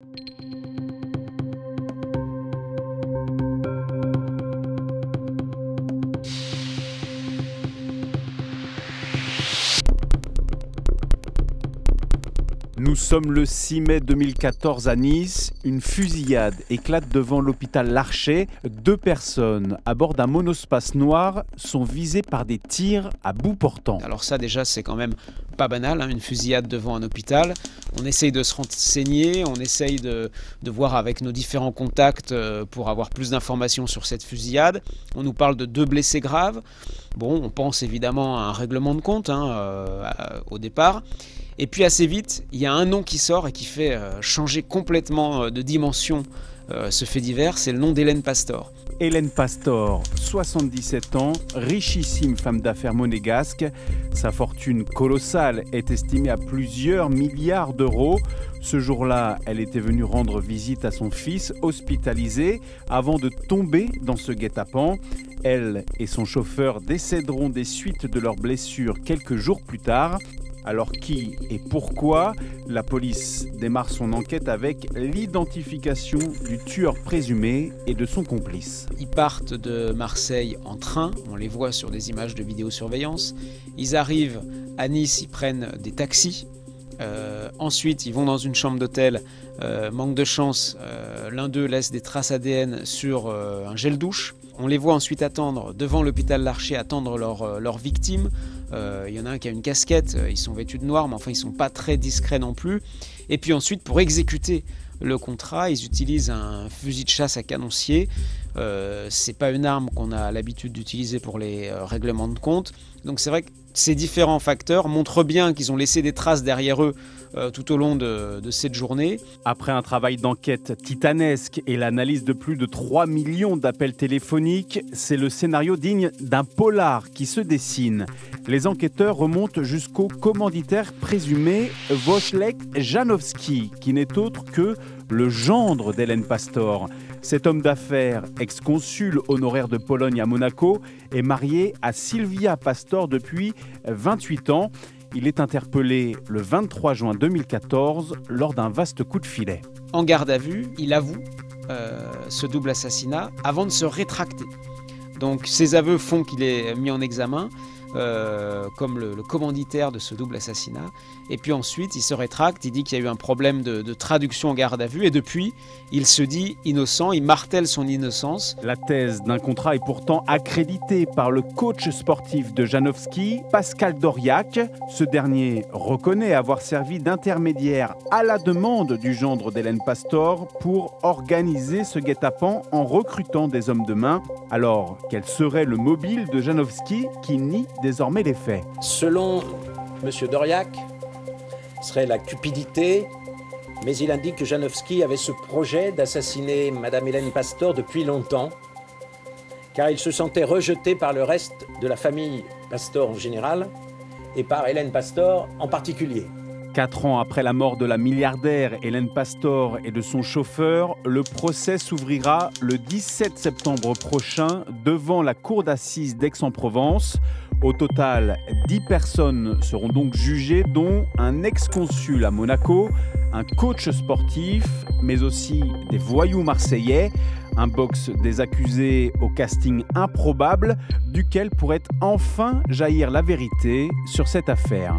you Nous sommes le 6 mai 2014 à Nice. Une fusillade éclate devant l'hôpital Larcher. Deux personnes à bord d'un monospace noir sont visées par des tirs à bout portant. Alors ça déjà c'est quand même pas banal, hein, une fusillade devant un hôpital. On essaye de se renseigner, on essaye de, voir avec nos différents contacts euh, pour avoir plus d'informations sur cette fusillade. On nous parle de deux blessés graves. Bon, on pense évidemment à un règlement de compte hein, euh, au départ. Et puis assez vite, il y a un nom qui sort et qui fait euh, changer complètement euh, de dimension euh, ce fait divers, c'est le nom d'Hélène Pastor. Hélène Pastor, 77 ans, richissime femme d'affaires monégasque. Sa fortune colossale est estimée à plusieurs milliards d'euros. Ce jour-là, elle était venue rendre visite à son fils, hospitalisé, avant de tomber dans ce guet-apens. Elle et son chauffeur décéderont des suites de leurs blessures quelques jours plus tard. Alors qui et pourquoi La police démarre son enquête avec l'identification du tueur présumé et de son complice. Ils partent de Marseille en train, on les voit sur des images de vidéosurveillance. Ils arrivent à Nice, ils prennent des taxis. Euh, ensuite, ils vont dans une chambre d'hôtel. Euh, manque de chance, euh, l'un d'eux laisse des traces ADN sur un gel douche. On les voit ensuite attendre devant l'hôpital Larcher, attendre leur, leur victime. Euh, il y en a un qui a une casquette, euh, ils sont vêtus de noir, mais enfin ils sont pas très discrets non plus. Et puis ensuite, pour exécuter le contrat, ils utilisent un fusil de chasse à canoncier. Euh, c'est pas une arme qu'on a l'habitude d'utiliser pour les règlements de compte. Donc c'est vrai que ces différents facteurs montrent bien qu'ils ont laissé des traces derrière eux euh, tout au long de, cette journée. Après un travail d'enquête titanesque et l'analyse de plus de 3 millions d'appels téléphoniques, c'est le scénario digne d'un polar qui se dessine. Les enquêteurs remontent jusqu'au commanditaire présumé Wojciech Janowski, qui n'est autre que le gendre d'Hélène Pastor. Cet homme d'affaires, ex-consul honoraire de Pologne à Monaco, est marié à Sylvia Pastor depuis 28 ans. Il est interpellé le 23 juin 2014 lors d'un vaste coup de filet. En garde à vue, il avoue euh, ce double assassinat avant de se rétracter. Donc ses aveux font qu'il est mis en examen. Euh, comme le, commanditaire de ce double assassinat. Et puis ensuite, il se rétracte, il dit qu'il y a eu un problème de, traduction en garde à vue, et depuis, il se dit innocent, il martèle son innocence. La thèse d'un contrat est pourtant accréditée par le coach sportif de Janowski, Pascal Doriac. Ce dernier reconnaît avoir servi d'intermédiaire à la demande du gendre d'Hélène Pastor pour organiser ce guet-apens en recrutant des hommes de main. Alors, quel serait le mobile de Janowski qui nie désormais les faits. Selon M. Doriac, serait la cupidité, mais il indique que Janowski avait ce projet d'assassiner Mme Hélène Pastor depuis longtemps, car il se sentait rejeté par le reste de la famille Pastor en général et par Hélène Pastor en particulier. Quatre ans après la mort de la milliardaire Hélène Pastor et de son chauffeur, le procès s'ouvrira le 17 septembre prochain devant la cour d'assises d'Aix-en-Provence. Au total, 10 personnes seront donc jugées, dont un ex-consul à Monaco, un coach sportif, mais aussi des voyous marseillais. Un box des accusés au casting improbable, duquel pourrait enfin jaillir la vérité sur cette affaire.